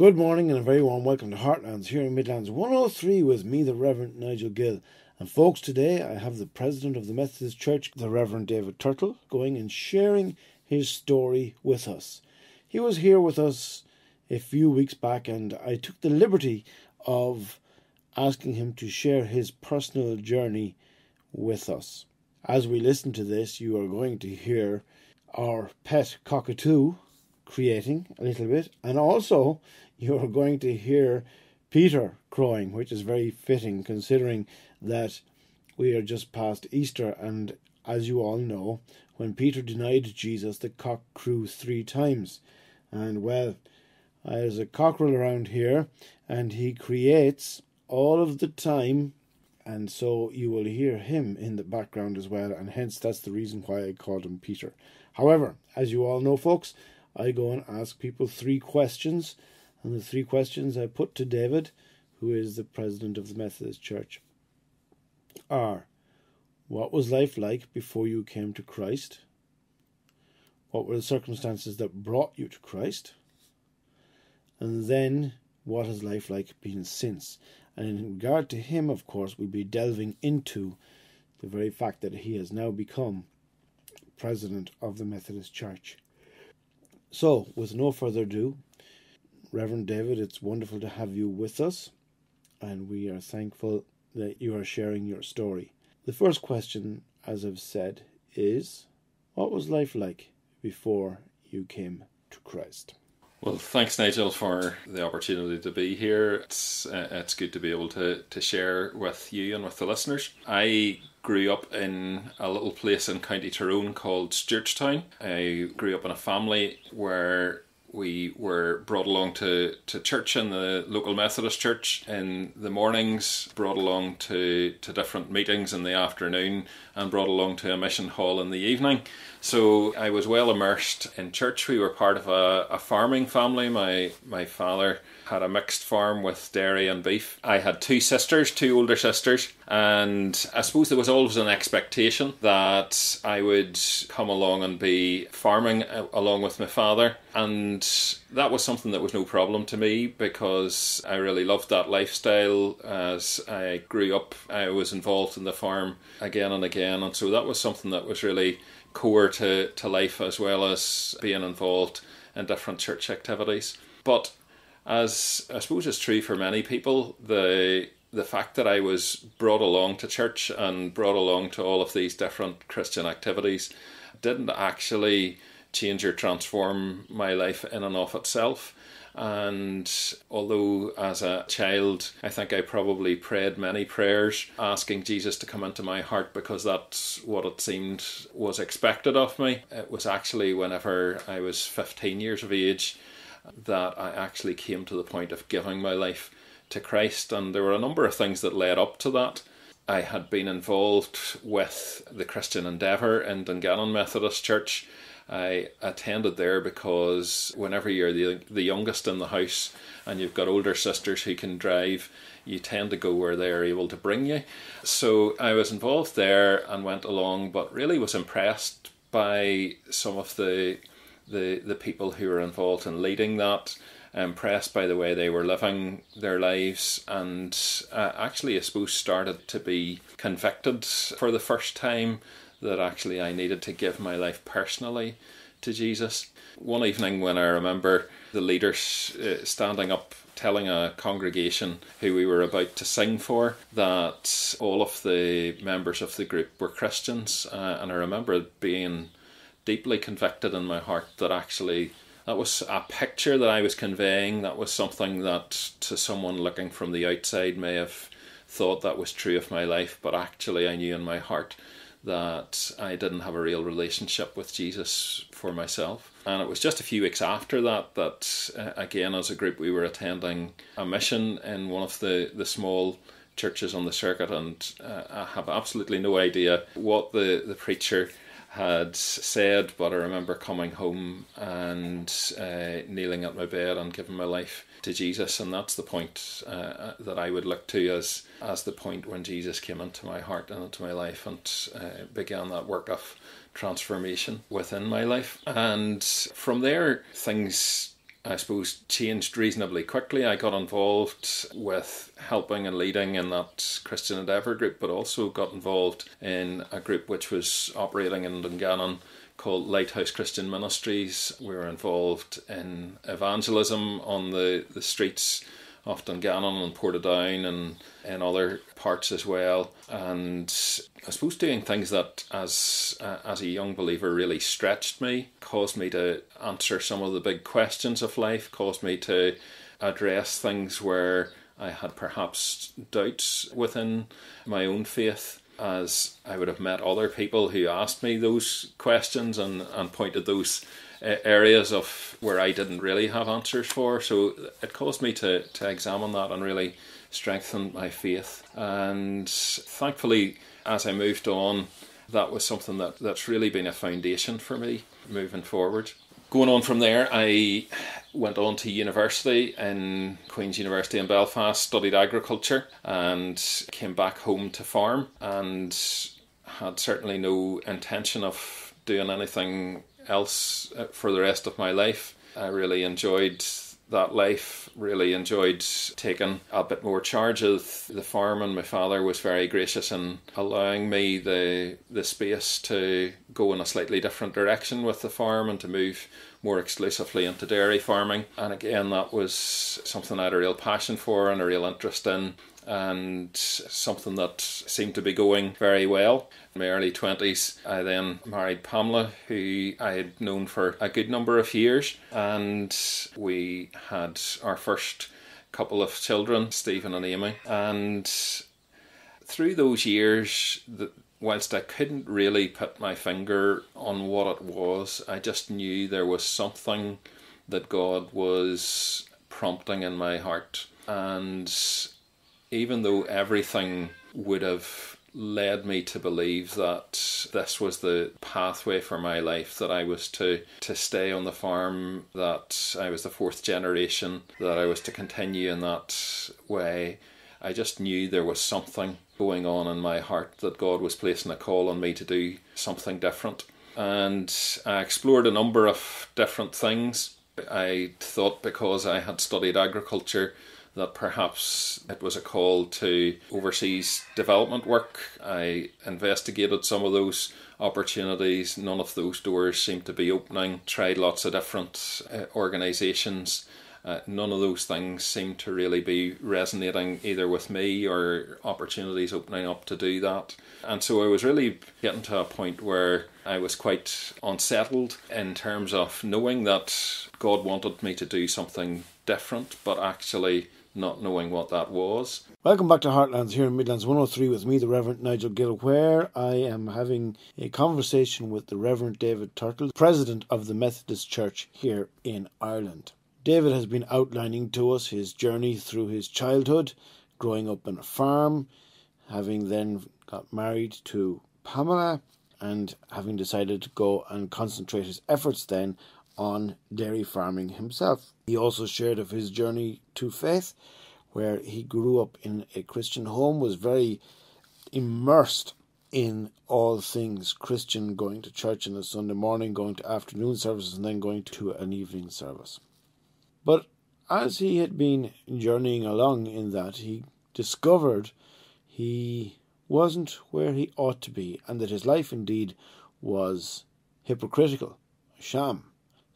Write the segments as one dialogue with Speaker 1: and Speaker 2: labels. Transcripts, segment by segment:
Speaker 1: Good morning and a very warm welcome to Heartlands here in Midlands 103 with me, the Reverend Nigel Gill. And folks, today I have the President of the Methodist Church, the Reverend David Turtle, going and sharing his story with us. He was here with us a few weeks back and I took the liberty of asking him to share his personal journey with us. As we listen to this, you are going to hear our pet cockatoo creating a little bit, and also you are going to hear Peter crowing, which is very fitting considering that we are just past Easter, and as you all know, when Peter denied Jesus, the cock crew three times. And well, there's a cockerel around here, and he creates all of the time and so you will hear him in the background as well, and hence that's the reason why I called him Peter. However, as you all know, folks, I go and ask people three questions, and the three questions I put to David, who is the president of the Methodist Church, are What was life like before you came to Christ? What were the circumstances that brought you to Christ? And then, what has life like been since? And in regard to him, of course, we'll be delving into the very fact that he has now become president of the Methodist Church. So, with no further ado, Reverend David, it's wonderful to have you with us, and we are thankful that you are sharing your story. The first question, as I've said, is what was life like before you came to Christ?
Speaker 2: Well, thanks, Nigel, for the opportunity to be here. It's uh, it's good to be able to, to share with you and with the listeners. I grew up in a little place in County Tyrone called Stewartstown. I grew up in a family where we were brought along to, to church in the local Methodist church in the mornings, brought along to, to different meetings in the afternoon, and brought along to a mission hall in the evening. So I was well immersed in church. We were part of a, a farming family. My my father had a mixed farm with dairy and beef. I had two sisters, two older sisters, and I suppose there was always an expectation that I would come along and be farming uh, along with my father. And that was something that was no problem to me because I really loved that lifestyle. As I grew up, I was involved in the farm again and again, and so that was something that was really core to, to life as well as being involved in different church activities. But as I suppose is true for many people, the the fact that I was brought along to church and brought along to all of these different Christian activities didn't actually change or transform my life in and of itself. And although as a child, I think I probably prayed many prayers asking Jesus to come into my heart because that's what it seemed was expected of me. It was actually whenever I was 15 years of age that I actually came to the point of giving my life to Christ. And there were a number of things that led up to that. I had been involved with the Christian Endeavour in Dungannon Methodist Church. I attended there because whenever you're the, the youngest in the house and you've got older sisters who can drive, you tend to go where they're able to bring you. So I was involved there and went along, but really was impressed by some of the the the people who were involved in leading that impressed by the way they were living their lives and uh, actually I suppose started to be convicted for the first time that actually I needed to give my life personally to Jesus. One evening when I remember the leaders uh, standing up telling a congregation who we were about to sing for that all of the members of the group were Christians uh, and I remember being deeply convicted in my heart that actually that was a picture that I was conveying. That was something that to someone looking from the outside may have thought that was true of my life, but actually I knew in my heart that I didn't have a real relationship with Jesus for myself. And it was just a few weeks after that that, uh, again, as a group, we were attending a mission in one of the, the small churches on the circuit, and uh, I have absolutely no idea what the, the preacher had said, but I remember coming home and uh, kneeling at my bed and giving my life to Jesus, and that's the point uh, that I would look to as as the point when Jesus came into my heart and into my life and uh, began that work of transformation within my life. And from there, things I suppose, changed reasonably quickly. I got involved with helping and leading in that Christian Endeavour group, but also got involved in a group which was operating in Dungannon called Lighthouse Christian Ministries. We were involved in evangelism on the, the streets of Dungannon and Portadown and in other parts as well. And I suppose doing things that, as uh, as a young believer, really stretched me, caused me to answer some of the big questions of life, caused me to address things where I had perhaps doubts within my own faith as I would have met other people who asked me those questions and, and pointed those uh, areas of where I didn't really have answers for. So it caused me to, to examine that and really strengthen my faith. And thankfully, as I moved on, that was something that, that's really been a foundation for me moving forward. Going on from there, I went on to university in Queen's University in Belfast, studied agriculture, and came back home to farm and had certainly no intention of doing anything else uh, for the rest of my life. I really enjoyed that life. Really enjoyed taking a bit more charge of the farm, and my father was very gracious in allowing me the the space to go in a slightly different direction with the farm and to move more exclusively into dairy farming. And again, that was something I had a real passion for and a real interest in and something that seemed to be going very well. In my early 20s, I then married Pamela, who I had known for a good number of years, and we had our first couple of children, Stephen and Amy. And through those years, the, whilst I couldn't really put my finger on what it was, I just knew there was something that God was prompting in my heart. And even though everything would have led me to believe that this was the pathway for my life that I was to to stay on the farm that I was the fourth generation that I was to continue in that way I just knew there was something going on in my heart that God was placing a call on me to do something different. And I explored a number of different things. I thought because I had studied agriculture that perhaps it was a call to overseas development work. I investigated some of those opportunities. None of those doors seemed to be opening. Tried lots of different uh, organisations. Uh, none of those things seemed to really be resonating either with me or opportunities opening up to do that. And so I was really getting to a point where I was quite unsettled in terms of knowing that God wanted me to do something different, but actually not knowing what that was.
Speaker 1: Welcome back to Heartlands here in Midlands 103 with me, the Reverend Nigel Gill, where I am having a conversation with the Reverend David Turtle, President of the Methodist Church here in Ireland. David has been outlining to us his journey through his childhood, growing up on a farm, having then got married to Pamela, and having decided to go and concentrate his efforts then on dairy farming himself. He also shared of his journey to faith, where he grew up in a Christian home, was very immersed in all things Christian, going to church on a Sunday morning, going to afternoon services, and then going to an evening service. But as he had been journeying along in that, he discovered he wasn't where he ought to be, and that his life indeed was hypocritical, a sham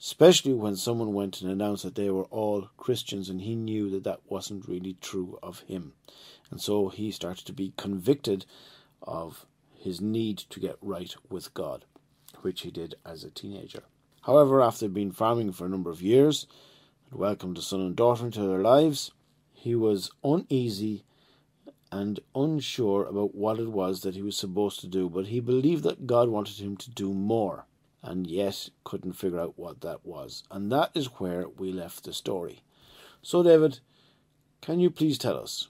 Speaker 1: especially when someone went and announced that they were all Christians and he knew that that wasn't really true of him. And so he started to be convicted of his need to get right with God, which he did as a teenager. However, after being farming for a number of years and welcomed a son and daughter into their lives, he was uneasy and unsure about what it was that he was supposed to do, but he believed that God wanted him to do more and yet couldn't figure out what that was. And that is where we left the story. So, David, can you please tell us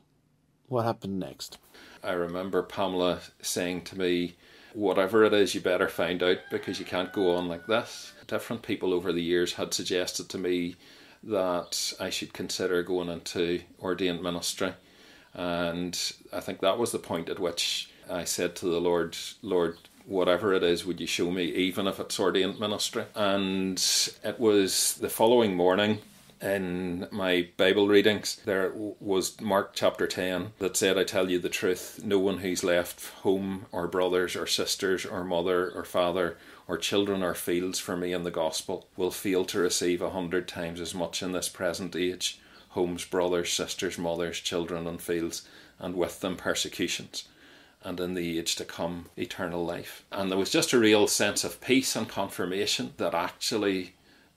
Speaker 1: what happened next?
Speaker 2: I remember Pamela saying to me, Whatever it is, you better find out because you can't go on like this. Different people over the years had suggested to me that I should consider going into ordained ministry. And I think that was the point at which I said to the Lord, Lord, whatever it is, would you show me, even if it's ordained ministry? And it was the following morning in my Bible readings, there was Mark chapter 10 that said, I tell you the truth, no one who's left home or brothers or sisters or mother or father or children or fields for me in the gospel will fail to receive a hundred times as much in this present age homes, brothers, sisters, mothers, children, and fields, and with them persecutions and in the age to come, eternal life. And there was just a real sense of peace and confirmation that actually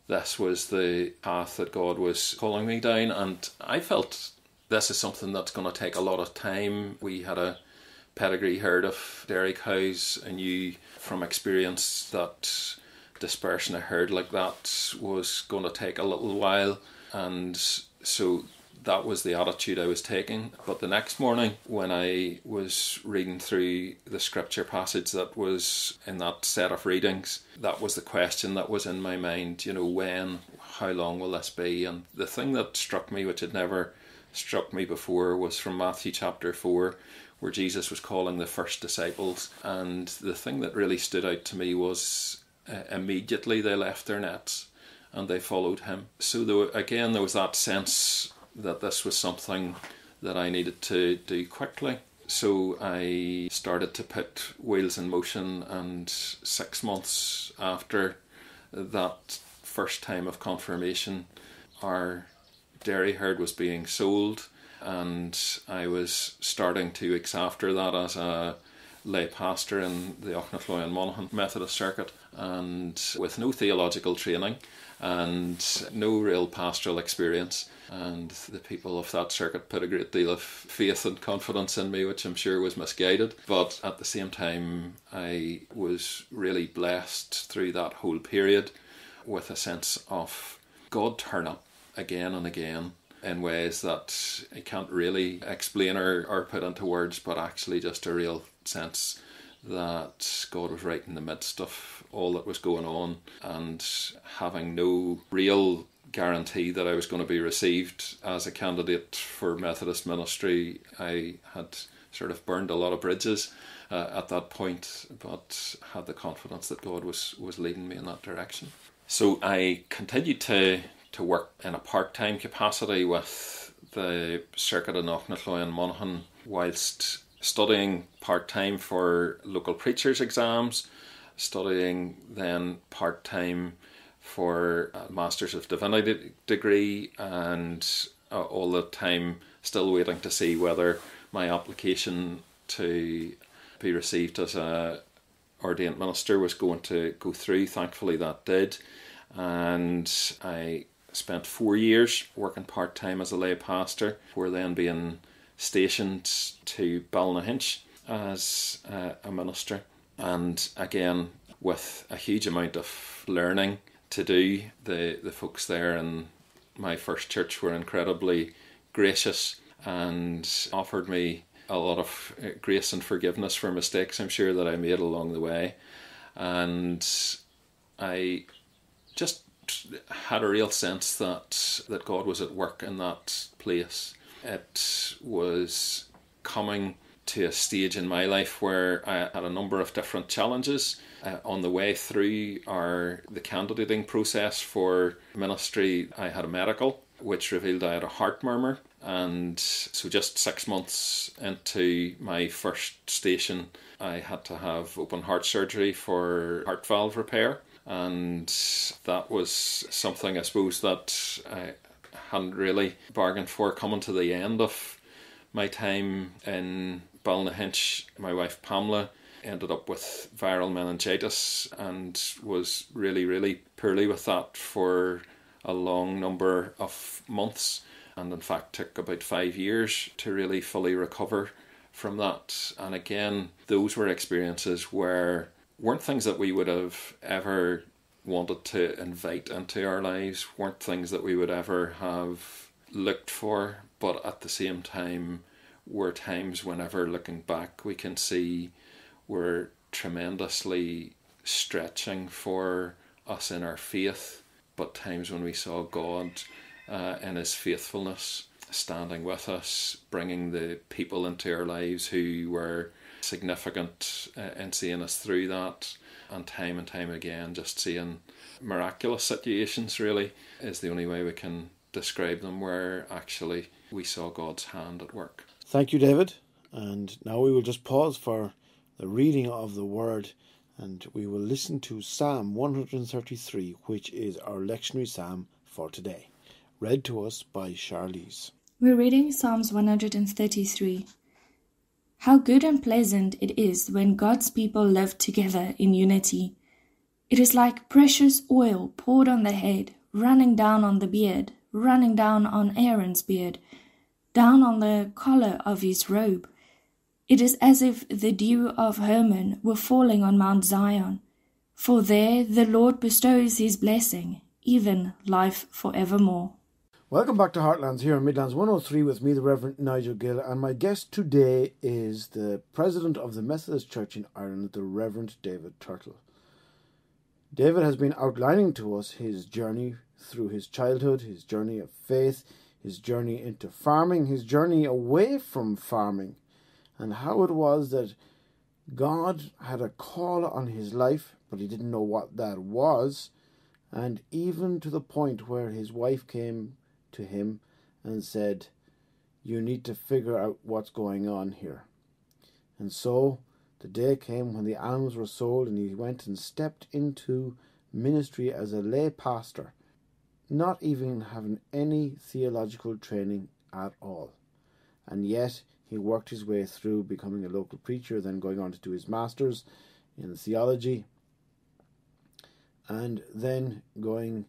Speaker 2: this was the path that God was calling me down. And I felt this is something that's going to take a lot of time. We had a pedigree herd of dairy cows, and knew from experience that dispersing a herd like that was going to take a little while. And so that was the attitude I was taking. But the next morning, when I was reading through the scripture passage that was in that set of readings, that was the question that was in my mind. You know, when, how long will this be? And the thing that struck me, which had never struck me before, was from Matthew chapter 4, where Jesus was calling the first disciples. And the thing that really stood out to me was uh, immediately they left their nets and they followed him. So there, again, there was that sense that this was something that I needed to do quickly. So I started to put wheels in motion, and six months after that first time of confirmation, our dairy herd was being sold, and I was starting two weeks after that as a lay pastor in the Aughnacloy and Monaghan Methodist Circuit, and with no theological training and no real pastoral experience. And the people of that circuit put a great deal of faith and confidence in me, which I'm sure was misguided. But at the same time, I was really blessed through that whole period with a sense of God turn up again and again in ways that I can't really explain or, or put into words, but actually just a real sense that God was right in the midst of all that was going on and having no real guarantee that I was going to be received as a candidate for Methodist ministry. I had sort of burned a lot of bridges uh, at that point, but had the confidence that God was, was leading me in that direction. So I continued to, to work in a part time capacity with the circuit in Aughnacloy and Monaghan whilst studying part time for local preachers' exams, studying then part time for a Masters of Divinity degree, and uh, all the time still waiting to see whether my application to be received as a ordained minister was going to go through. Thankfully, that did, and I spent four years working part time as a lay pastor, before then being stationed to Ballynahinch as uh, a minister, and again with a huge amount of learning to do. The the folks there in my first church were incredibly gracious and offered me a lot of uh, grace and forgiveness for mistakes I'm sure that I made along the way, and I just had a real sense that that God was at work in that place it was coming to a stage in my life where I had a number of different challenges uh, on the way through our the candidating process for ministry. I had a medical which revealed I had a heart murmur, and so just six months into my first station, I had to have open heart surgery for heart valve repair, and that was something I suppose that I hadn't really bargained for coming to the end of my time in Ballynahinch. My wife Pamela ended up with viral meningitis and was really, really poorly with that for a long number of months, and in fact took about five years to really fully recover from that. And again, those were experiences where weren't things that we would have ever wanted to invite into our lives weren't things that we would ever have looked for, but at the same time were times whenever looking back we can see were tremendously stretching for us in our faith, but times when we saw God uh, in His faithfulness standing with us, bringing the people into our lives who were significant uh, in seeing us through that and time and time again, just seeing miraculous situations really is the only way we can describe them where actually we saw God's hand at work.
Speaker 1: Thank you, David. And now we will just pause for the reading of the word and we will listen to Psalm 133, which is our lectionary psalm for today, read to us by Charlize.
Speaker 3: We're reading Psalms 133. How good and pleasant it is when God's people live together in unity. It is like precious oil poured on the head, running down on the beard, running down on Aaron's beard, down on the collar of his robe. It is as if the dew of Hermon were falling on Mount Zion, for there the Lord bestows his blessing, even life for evermore.
Speaker 1: Welcome back to Heartlands here in Midlands 103 with me, the Reverend Nigel Gill, and my guest today is the President of the Methodist Church in Ireland, the Reverend David Turtle. David has been outlining to us his journey through his childhood, his journey of faith, his journey into farming, his journey away from farming, and how it was that God had a call on his life, but he didn't know what that was, and even to the point where his wife came to him and said, You need to figure out what's going on here. And so the day came when the animals were sold, and he went and stepped into ministry as a lay pastor, not even having any theological training at all. And yet he worked his way through becoming a local preacher, then going on to do his master's in theology, and then going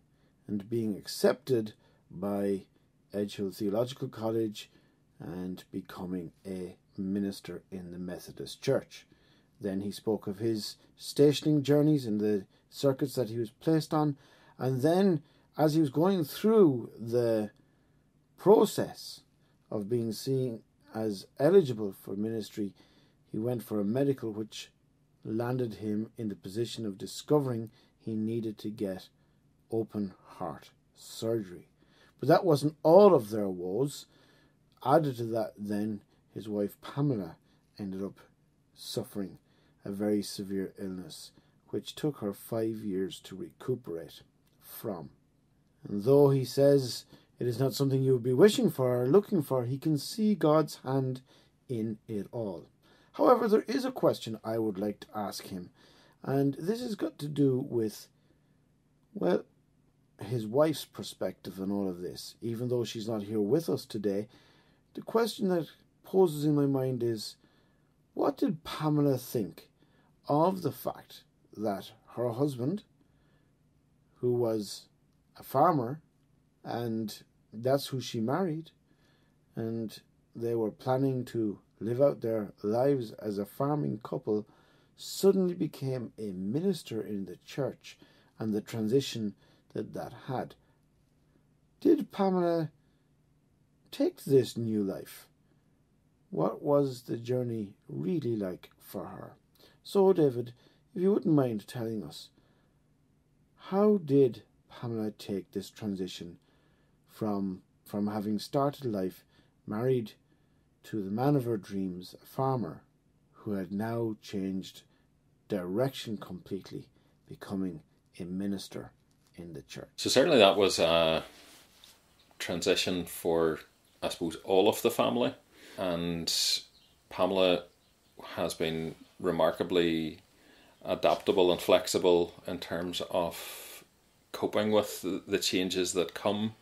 Speaker 1: and being accepted by Edgehill Theological College and becoming a minister in the Methodist Church. Then he spoke of his stationing journeys and the circuits that he was placed on. And then, as he was going through the process of being seen as eligible for ministry, he went for a medical which landed him in the position of discovering he needed to get open heart surgery. But that wasn't all of their woes. Added to that, then, his wife Pamela ended up suffering a very severe illness, which took her five years to recuperate from. And though he says it is not something you would be wishing for or looking for, he can see God's hand in it all. However, there is a question I would like to ask him, and this has got to do with, well, his wife's perspective on all of this. Even though she's not here with us today, the question that poses in my mind is what did Pamela think of the fact that her husband, who was a farmer, and that's who she married, and they were planning to live out their lives as a farming couple, suddenly became a minister in the church, and the transition that that had. Did Pamela take this new life? What was the journey really like for her? So, David, if you wouldn't mind telling us, how did Pamela take this transition from from having started life married to the man of her dreams, a farmer who had now changed direction completely, becoming a minister in the church.
Speaker 2: So certainly that was a transition for, I suppose, all of the family, and Pamela has been remarkably adaptable and flexible in terms of coping with the changes that come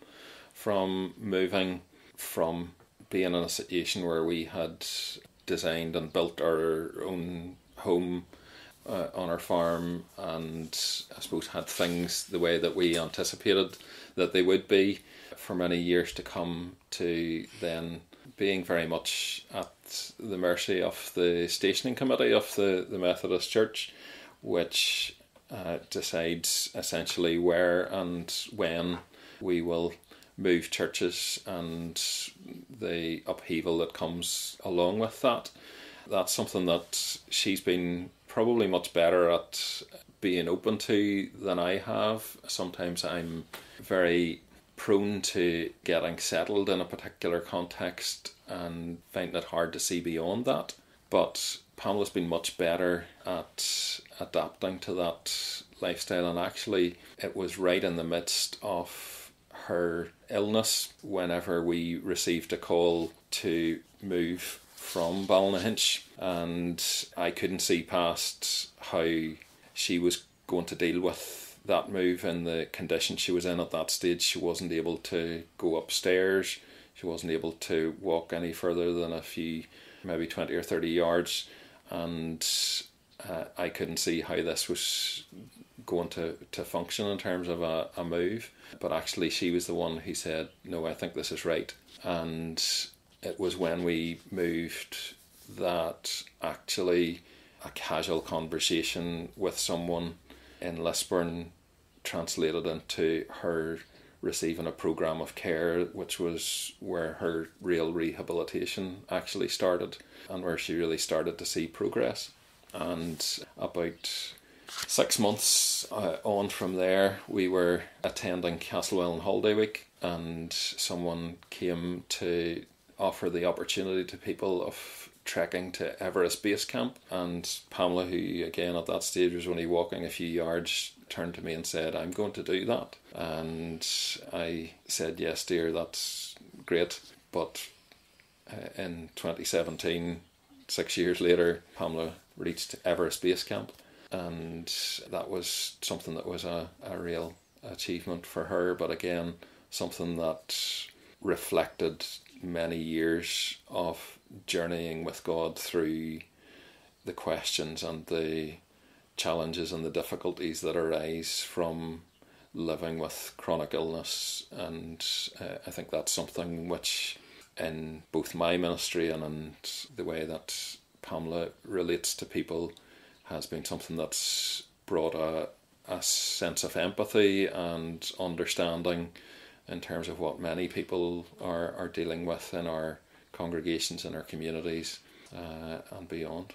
Speaker 2: from moving from being in a situation where we had designed and built our own home uh, on our farm and I suppose had things the way that we anticipated that they would be for many years to come to then being very much at the mercy of the stationing committee of the, the Methodist Church, which uh, decides essentially where and when we will move churches and the upheaval that comes along with that. That's something that she's been probably much better at being open to than I have. Sometimes I'm very prone to getting settled in a particular context and finding it hard to see beyond that. But Pamela's been much better at adapting to that lifestyle, and actually, it was right in the midst of her illness whenever we received a call to move from Ballynahinch, and I couldn't see past how she was going to deal with that move and the condition she was in at that stage. She wasn't able to go upstairs, she wasn't able to walk any further than a few, maybe 20 or 30 yards, and uh, I couldn't see how this was going to, to function in terms of a, a move. But actually, she was the one who said, No, I think this is right. And it was when we moved that actually a casual conversation with someone in Lisburn translated into her receiving a program of care, which was where her real rehabilitation actually started and where she really started to see progress. And about six months uh, on from there, we were attending Castlewellan Holiday Week, and someone came to offer the opportunity to people of trekking to Everest Base Camp. And Pamela, who again at that stage was only walking a few yards, turned to me and said, I'm going to do that. And I said, Yes, dear, that's great. But uh, in 2017, six years later, Pamela reached Everest Base Camp. And that was something that was a, a real achievement for her, but again, something that reflected many years of journeying with God through the questions and the challenges and the difficulties that arise from living with chronic illness. And uh, I think that's something which, in both my ministry and in the way that Pamela relates to people, has been something that's brought a, a sense of empathy and understanding in terms of what many people are, are dealing with in our congregations, in our communities, uh, and beyond.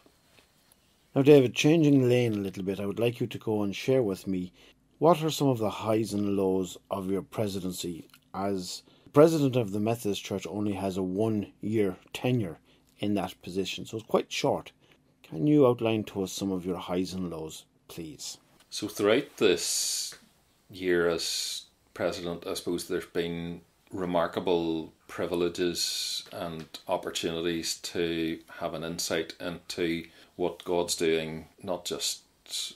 Speaker 1: Now, David, changing lane a little bit, I would like you to go and share with me what are some of the highs and lows of your presidency as president of the Methodist Church only has a one year tenure in that position, so it's quite short. Can you outline to us some of your highs and lows, please?
Speaker 2: So, throughout this year as president, I suppose there's been remarkable privileges and opportunities to have an insight into what God's doing, not just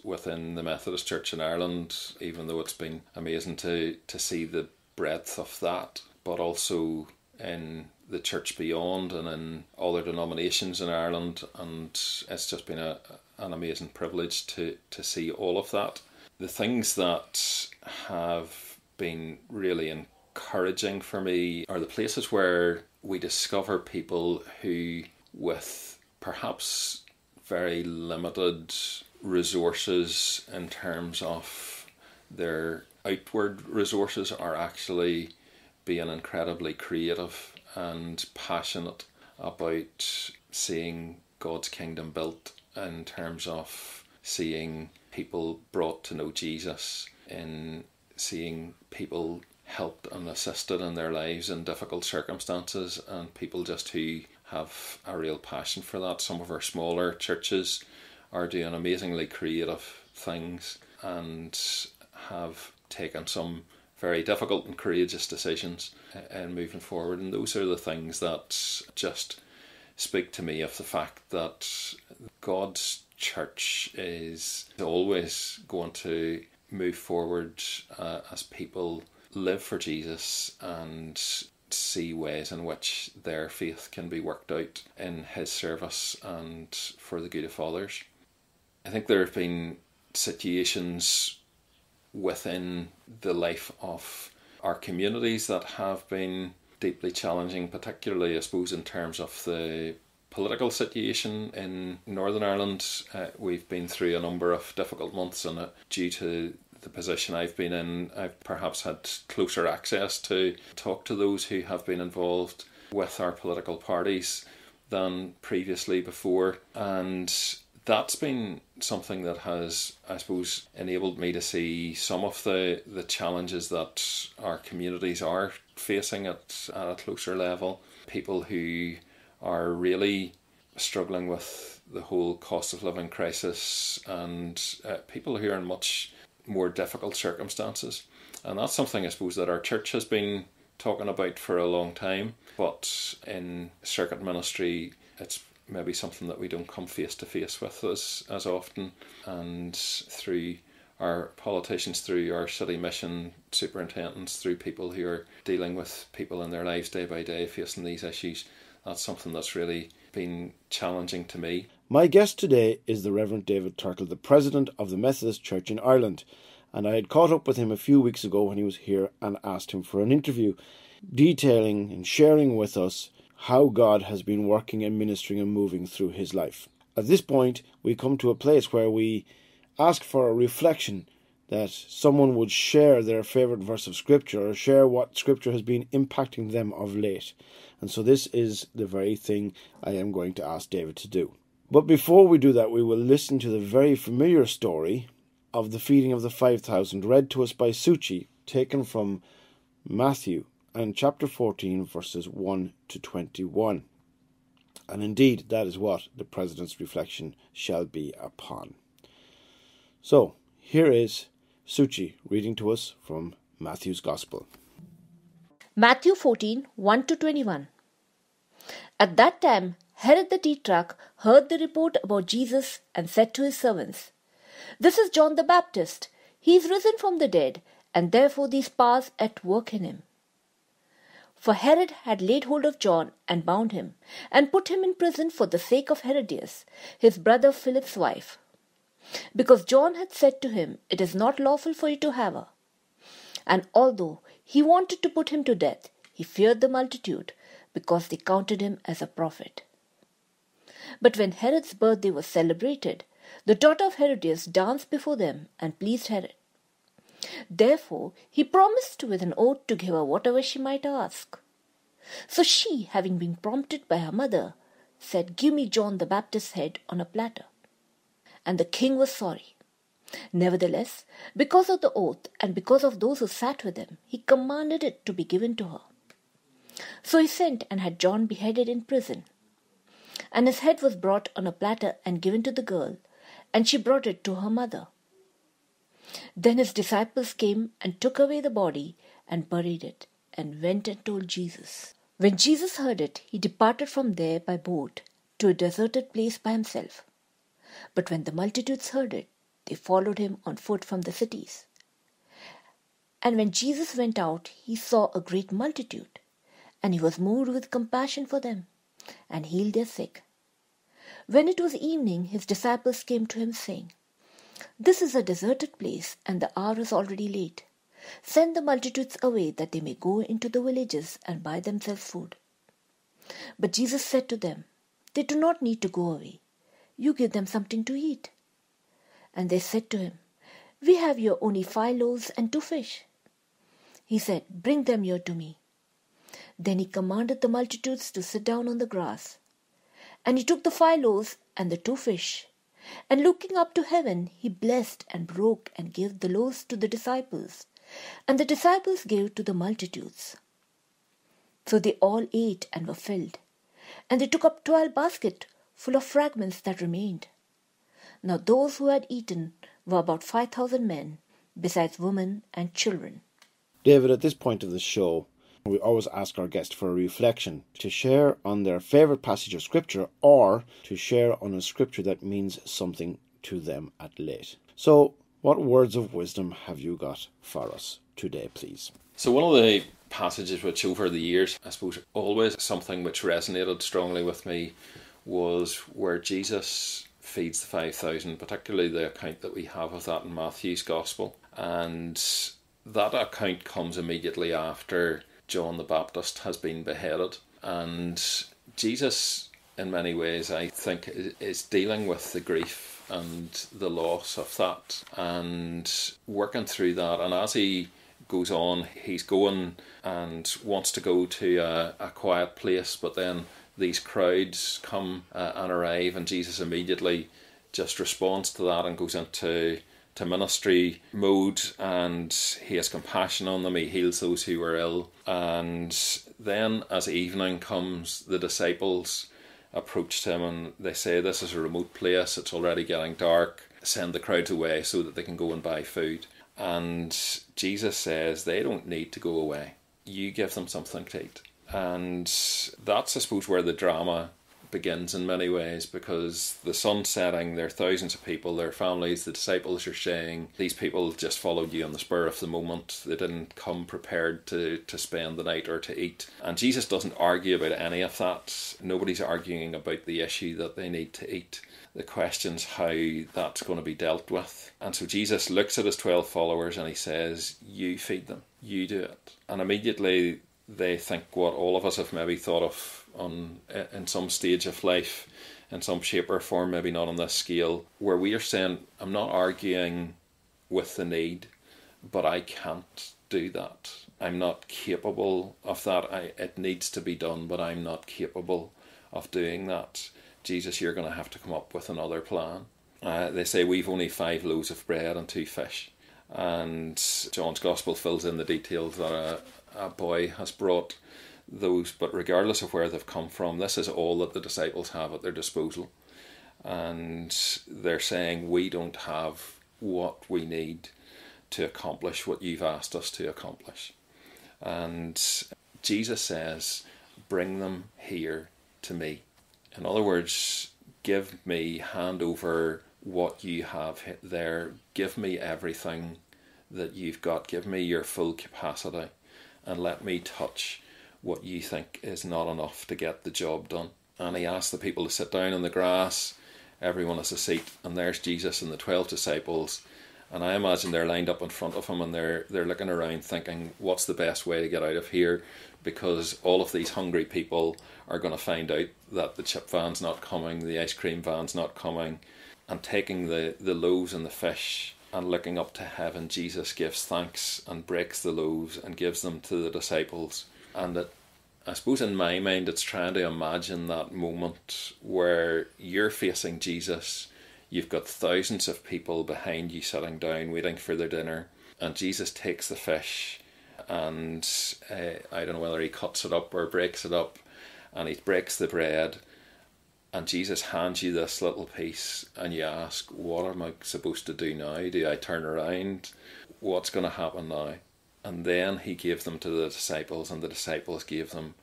Speaker 2: within the Methodist Church in Ireland, even though it's been amazing to, to see the breadth of that, but also in the church beyond and in other denominations in Ireland. And it's just been a, an amazing privilege to, to see all of that. The things that have been really encouraging for me are the places where we discover people who, with perhaps very limited resources in terms of their outward resources, are actually being incredibly creative and passionate about seeing God's kingdom built in terms of seeing people brought to know Jesus in seeing people helped and assisted in their lives in difficult circumstances and people just who have a real passion for that. Some of our smaller churches are doing amazingly creative things and have taken some very difficult and courageous decisions and moving forward. And those are the things that just speak to me of the fact that God's church is always going to move forward uh, as people live for Jesus and see ways in which their faith can be worked out in His service and for the good of others. I think there have been situations within the life of our communities that have been deeply challenging, particularly, I suppose, in terms of the political situation in Northern Ireland. Uh, we've been through a number of difficult months, and due to the position I've been in, I've perhaps had closer access to talk to those who have been involved with our political parties than previously before. And that's been something that has, I suppose, enabled me to see some of the, the challenges that our communities are facing at, at a closer level. People who are really struggling with the whole cost of living crisis and uh, people who are in much more difficult circumstances. And that's something I suppose that our church has been talking about for a long time, but in circuit ministry, it's maybe something that we don't come face to face with as, as often. And through our politicians, through our city mission superintendents, through people who are dealing with people in their lives day by day facing these issues, that's something that's really been challenging to me.
Speaker 1: My guest today is the Reverend David Turtle, the president of the Methodist Church in Ireland. And I had caught up with him a few weeks ago when he was here and asked him for an interview, detailing and sharing with us how God has been working and ministering and moving through his life. At this point, we come to a place where we ask for a reflection that someone would share their favourite verse of Scripture or share what Scripture has been impacting them of late. And so this is the very thing I am going to ask David to do. But before we do that, we will listen to the very familiar story of the feeding of the 5,000 read to us by Suchi, taken from Matthew and chapter 14, verses 1 to 21. And indeed, that is what the President's reflection shall be upon. So, here is Suchi reading to us from Matthew's Gospel.
Speaker 4: Matthew 14 1 to 21. At that time, Herod the Tetrarch heard the report about Jesus and said to his servants, This is John the Baptist. He is risen from the dead, and therefore these powers at work in him. For Herod had laid hold of John and bound him, and put him in prison for the sake of Herodias, his brother Philip's wife because John had said to him, It is not lawful for you to have her. And although he wanted to put him to death, he feared the multitude, because they counted him as a prophet. But when Herod's birthday was celebrated, the daughter of Herodias danced before them and pleased Herod. Therefore he promised with an oath to give her whatever she might ask. So she, having been prompted by her mother, said, Give me John the Baptist's head on a platter and the king was sorry. Nevertheless, because of the oath and because of those who sat with him, he commanded it to be given to her. So he sent and had John beheaded in prison. And his head was brought on a platter and given to the girl, and she brought it to her mother. Then his disciples came and took away the body and buried it, and went and told Jesus. When Jesus heard it, he departed from there by boat to a deserted place by himself. But when the multitudes heard it, they followed him on foot from the cities. And when Jesus went out, he saw a great multitude, and he was moved with compassion for them, and healed their sick. When it was evening, his disciples came to him, saying, This is a deserted place, and the hour is already late. Send the multitudes away, that they may go into the villages and buy themselves food. But Jesus said to them, They do not need to go away. You give them something to eat. And they said to him, We have here only five loaves and two fish. He said, Bring them here to me. Then he commanded the multitudes to sit down on the grass. And he took the five loaves and the two fish, and looking up to heaven, he blessed and broke and gave the loaves to the disciples, and the disciples gave to the multitudes. So they all ate and were filled. And they took up twelve baskets full of fragments that remained. Now those who had eaten were about five thousand men, besides women and children.
Speaker 1: David, at this point of the show, we always ask our guest for a reflection to share on their favourite passage of Scripture or to share on a Scripture that means something to them at late. So, what words of wisdom have you got for us today, please?
Speaker 2: So, one of the passages which over the years, I suppose, always something which resonated strongly with me was where Jesus feeds the 5,000, particularly the account that we have of that in Matthew's Gospel. And that account comes immediately after John the Baptist has been beheaded. And Jesus, in many ways, I think, is dealing with the grief and the loss of that and working through that. And as he goes on, he's going and wants to go to a, a quiet place, but then these crowds come uh, and arrive, and Jesus immediately just responds to that and goes into to ministry mode and he has compassion on them. He heals those who are ill. And then as evening comes the disciples approached him and they say this is a remote place. It's already getting dark. Send the crowds away so that they can go and buy food. And Jesus says they don't need to go away. You give them something to eat. And that's, I suppose, where the drama begins in many ways because the sun's setting, there are thousands of people, their families, the disciples are saying, These people just followed you on the spur of the moment. They didn't come prepared to, to spend the night or to eat. And Jesus doesn't argue about any of that. Nobody's arguing about the issue that they need to eat. The question's how that's going to be dealt with. And so Jesus looks at his 12 followers and he says, You feed them, you do it. And immediately they think what all of us have maybe thought of on in some stage of life in some shape or form maybe not on this scale where we are saying i'm not arguing with the need but i can't do that. I'm not capable of that. I, it needs to be done but i'm not capable of doing that. Jesus you're going to have to come up with another plan. Uh, they say we've only five loaves of bread and two fish. And john's gospel fills in the details that a, a boy has brought those, but regardless of where they've come from, this is all that the disciples have at their disposal. And they're saying, We don't have what we need to accomplish what you've asked us to accomplish. And Jesus says, Bring them here to me. In other words, give me, hand over what you have there, give me everything that you've got, give me your full capacity and let me touch what you think is not enough to get the job done. And he asked the people to sit down on the grass. Everyone has a seat, and there's Jesus and the twelve disciples. And I imagine they're lined up in front of him, and they're they're looking around, thinking, "What's the best way to get out of here?" Because all of these hungry people are going to find out that the chip van's not coming, the ice cream van's not coming, and taking the the loaves and the fish and looking up to heaven, Jesus gives thanks and breaks the loaves and gives them to the disciples. And it, I suppose in my mind, it's trying to imagine that moment where you're facing Jesus, you've got thousands of people behind you sitting down waiting for their dinner, and Jesus takes the fish and uh, I don't know whether he cuts it up or breaks it up, and he breaks the bread and Jesus hands you this little piece, and you ask, What am I supposed to do now? Do I turn around? What's going to happen now? And then he gave them to the disciples, and the disciples gave them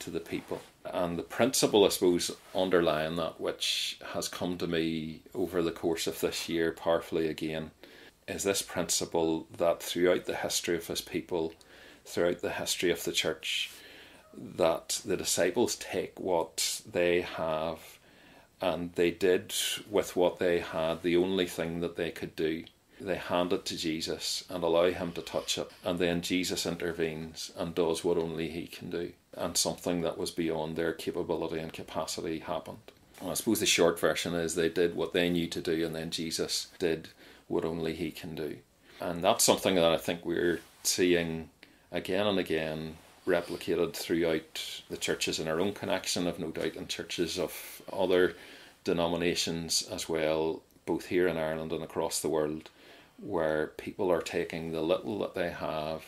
Speaker 2: to the people. And the principle, I suppose, underlying that, which has come to me over the course of this year powerfully again, is this principle that throughout the history of his people, throughout the history of the church, that the disciples take what they have and they did with what they had the only thing that they could do. They hand it to Jesus and allow him to touch it, and then Jesus intervenes and does what only he can do. And something that was beyond their capability and capacity happened. And I suppose the short version is they did what they knew to do, and then Jesus did what only he can do. And that's something that I think we're seeing again and again replicated throughout the churches in our own connection, I've no doubt, in churches of other denominations as well, both here in Ireland and across the world, where people are taking the little that they have,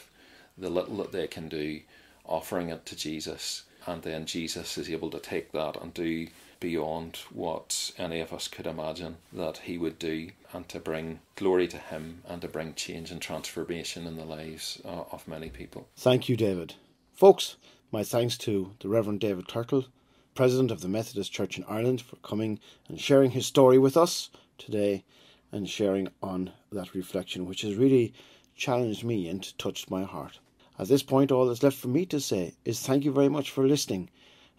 Speaker 2: the little that they can do, offering it to Jesus, and then Jesus is able to take that and do beyond what any of us could imagine that he would do and to bring glory to him and to bring change and transformation in the lives uh, of many people.
Speaker 1: Thank you, David. Folks, my thanks to the Reverend David Turtle, President of the Methodist Church in Ireland, for coming and sharing his story with us today and sharing on that reflection, which has really challenged me and touched my heart. At this point, all that's left for me to say is thank you very much for listening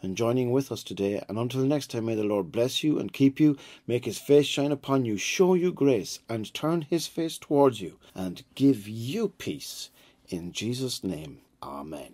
Speaker 1: and joining with us today. And until next time, may the Lord bless you and keep you, make his face shine upon you, show you grace, and turn his face towards you, and give you peace. In Jesus' name, Amen.